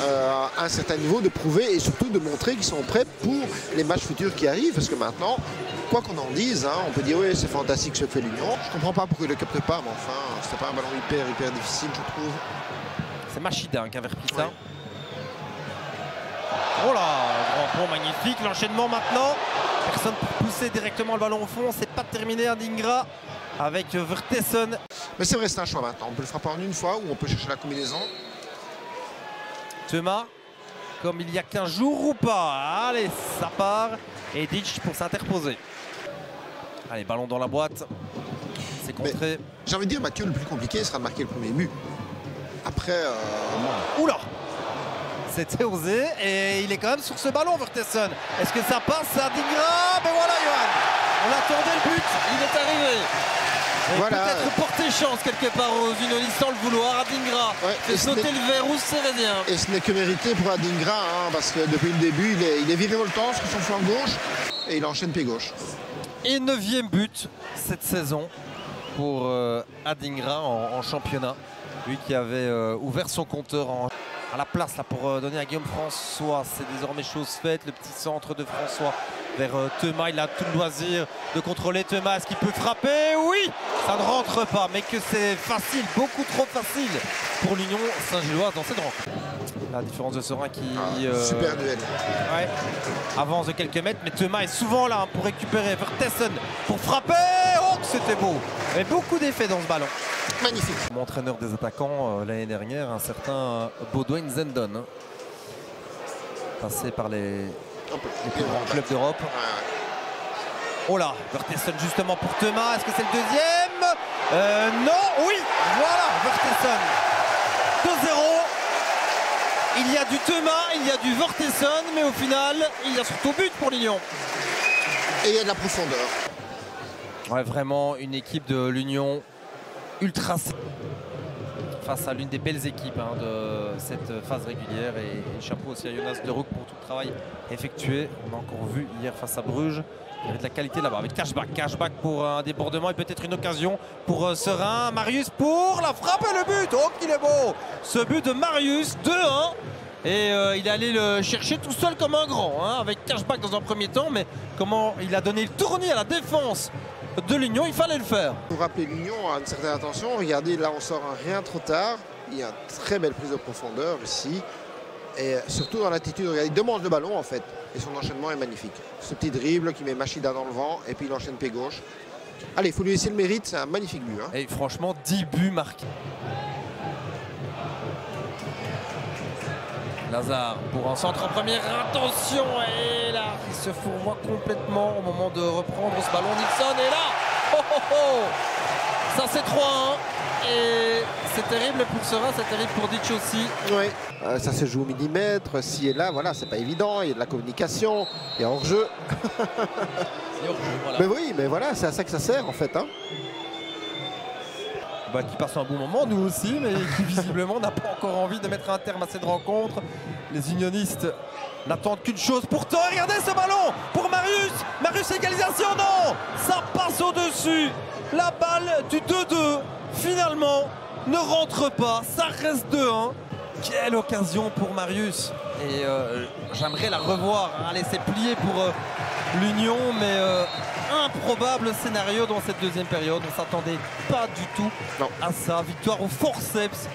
euh, à un certain niveau, de prouver et surtout de montrer qu'ils sont prêts pour les matchs futurs qui arrivent. Parce que maintenant, quoi qu'on en dise, hein, on peut dire oui, c'est fantastique ce que fait l'Union. Je comprends pas pourquoi il ne le capte pas, mais enfin, c'était pas un ballon hyper, hyper difficile, je trouve. C'est Machida hein, qui a verpi ça. Oh là, grand pont magnifique, l'enchaînement maintenant. Personne pour pousser directement le ballon au fond, c'est pas terminé à Dingra avec Vertessen. Mais c'est vrai, c'est un choix maintenant. On peut le frapper en une fois ou on peut chercher la combinaison. Thomas, comme il y a 15 jours ou pas. Allez, ça part. Et Ditch pour s'interposer. Allez, ballon dans la boîte. C'est contré. J'ai envie de dire, Mathieu, le plus compliqué sera de marquer le premier but. Après, euh, Oula C'était osé et il est quand même sur ce ballon, Vertessen. Est-ce que ça passe à Dingra? Ben voilà, Johan On attendait le but, il est arrivé. Voilà. Peut-être porter chance quelque part aux unionistes sans le vouloir. Adingra Ouais, fait sauter le verrou sérénien. Et ce n'est que mérité pour Adingra, hein, parce que depuis le début, il est, il est virevoltant sur son flanc gauche et il enchaîne pied gauche. Et neuvième but cette saison pour euh, Adingra en, en championnat. Lui qui avait euh, ouvert son compteur en- à la place là, pour euh, donner à Guillaume François. C'est désormais chose faite. Le petit centre de François vers euh, Thomas. Il a tout le loisir de contrôler Thomas. Est-ce qu'il peut frapper? Oui Ça ne rentre pas. Mais que c'est facile, beaucoup trop facile pour l'Union Saint-Gilloise dans cette rencontre. La différence de Serein qui Ah, euh, Super duel. Ouais. Avance de quelques mètres, mais Thomas est souvent là hein, pour récupérer. Vertessen pour frapper. Oh, que c'était beau. Il y avait beaucoup d'effets dans ce ballon. Magnifique. Mon entraîneur des attaquants euh, l'année dernière, un certain euh, Baudouin Zendon. hein. Passé par les. Les plus grands clubs d'Europe. Oh là, Vertessen justement pour Thomas. Est-ce que c'est le deuxième Euh, Non, oui, voilà, Vertessen. 2-0. Il y a du Thomas, il y a du Vertessen, mais au final, il y a surtout but pour Lyon. Et il y a de la profondeur. Ouais, vraiment une équipe de l'Union ultra face à l'une des belles équipes hein, de cette phase régulière et, chapeau aussi à Jonas de Rook pour tout le travail effectué. On a encore vu hier face à Bruges. Il y avait de la qualité là-bas avec cashback. Cashback pour un débordement et peut-être une occasion pour euh, Serein. Marius pour la frappe et le but. Oh qu'il est beau Ce but de Marius 2-1. Et euh, il est allé le chercher tout seul comme un grand, hein, avec cashback dans un premier temps, mais comment il a donné le tournis à la défense de l'Union, il fallait le faire. Pour rappeler l'Union à une certaine attention, regardez, là on sort un rien trop tard. Il y a une très belle prise de profondeur ici. Et surtout dans l'attitude, regardez, il demande le ballon en fait. Et son enchaînement est magnifique. Ce petit dribble qui met Machida dans le vent et puis il enchaîne pied gauche. Allez, il faut lui laisser le mérite, c'est un magnifique but. hein. Et franchement, 10 buts marqués. Lazare pour un centre en première attention et là il se fourvoie complètement au moment de reprendre ce ballon Nixon et là oh, oh, oh ça c'est 3-1 et c'est terrible pour Serein, c'est terrible pour Ditch aussi. Ouais. Euh, ça se joue au millimètre, ci et là, voilà, c'est pas évident, il y a de la communication, il y a hors-jeu. Hors-jeu, voilà. Mais oui, mais voilà, c'est à ça que ça sert en fait. hein. Bah, qui passe un bon moment, nous aussi, mais qui visiblement n'a pas encore envie de mettre un terme à cette rencontre. Les unionistes n'attendent qu'une chose. Pourtant, regardez ce ballon pour Marius. Marius, égalisation, non Ça passe au-dessus. La balle du 2-2, finalement, ne rentre pas. Ça reste 2-1. Quelle occasion pour Marius. Et euh, j'aimerais la revoir, hein, laisser plier pour euh, l'Union, mais euh, improbable scénario dans cette deuxième période. On s'attendait pas du tout à ça. Victoire au forceps.